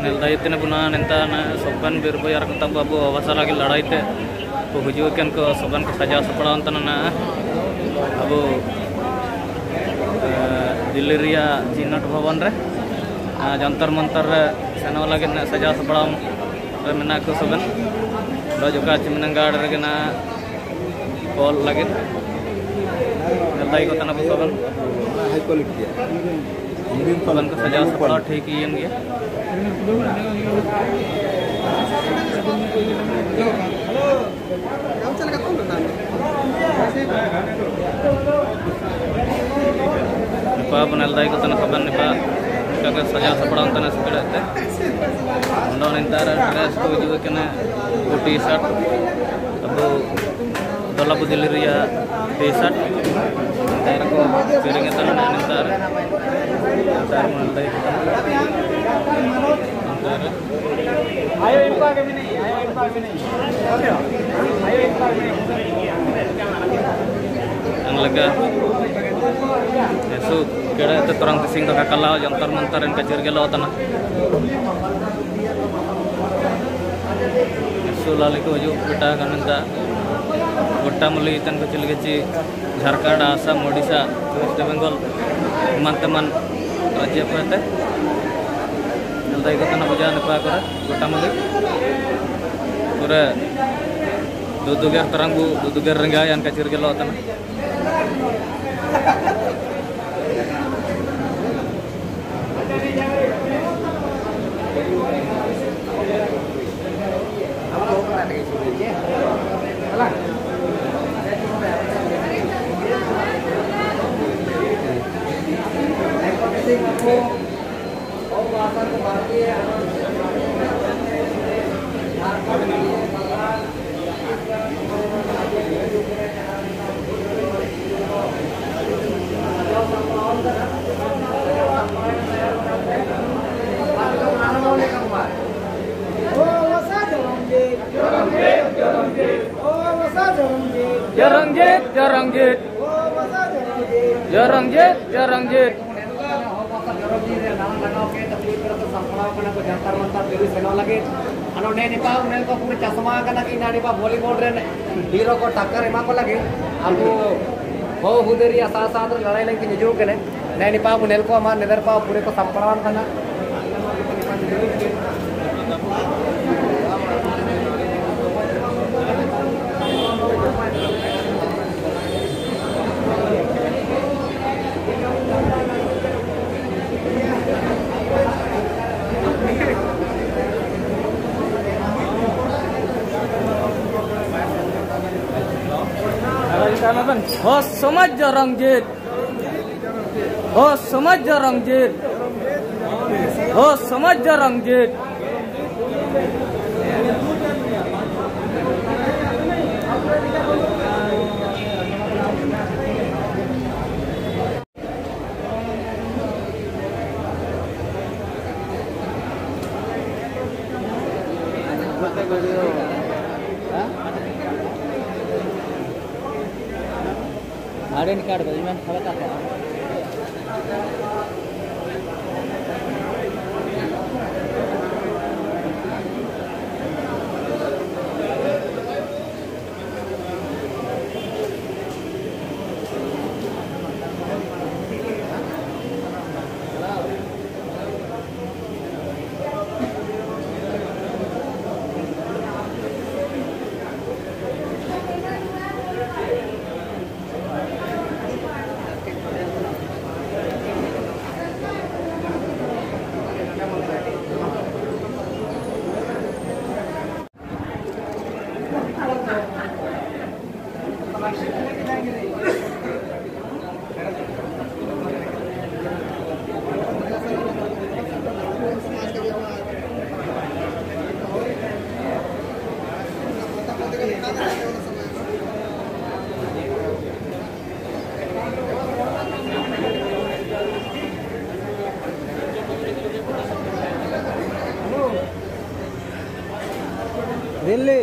nelayan pun ada, entah sopan berbagai orang tetap abu awasal lagi ladai itu, tuh hujukan ke sopan ke saja sepeda entah mana, abu diliria china tuh bawaan re, jantar mantar re, sana lagi na saja sepeda re mana ke sopan, lalu juga cuman enggak ada na call lagi, nelayan itu tanah sopan, high quality ya. पलंग का सजा सपना ठीक ही अंगे बनल तन खबर निप सजा सपड़ा अंत ಸಿಕ್ಕಿಡುತ್ತೆ ಹೊಂಡೋ ನಿಂತಾರೆ ಡ್ರೆಸ್ ಒಯ್ದೋದಕ್ಕೆ ಟಿ ಶರ್ಟ್ ಅದು ದೊಲ್ಲಬು ಜಿಲ್ಲೆಯ ಟಿ ಶರ್ಟ್ ಅಂತ ಇರಕ್ಕೂ ನಿಂತಾರೆ t-shirt nintara ko piring itu nana nintara nintara penel dai kutana nintara ayo impa kami nih ayo impa kami nih ayo impa kami nih ang lega Yesu kira itu terang tising ke kakala jantar mantar yang kacir gelo tanah Yesu lali ko jo pita kananta gotta muli itan kecil kecil Jharkhand Assam Odisha West Bengal teman-teman raja apa teh Naltai ko tanah puja nepa kora gotta muli pura dudugar Jarang jet, jarang jet. Jarang jet, jarang jet. ने निपा उन्हें को पूरे चश्मा का ना कि ना Nipah volleyball रे हीरो को टक्कर एमा को लगे अब हो हुदेरी साथ साथ लड़ाई लगी निजू के ने ने निपा उन्हें को हमार निदर पा पूरे को संपड़ावन करना Oh semaj Rangjit. Oh semaj Rangjit. Oh semaj Rangjit. समझ jarang jet. आड़े दिल्ली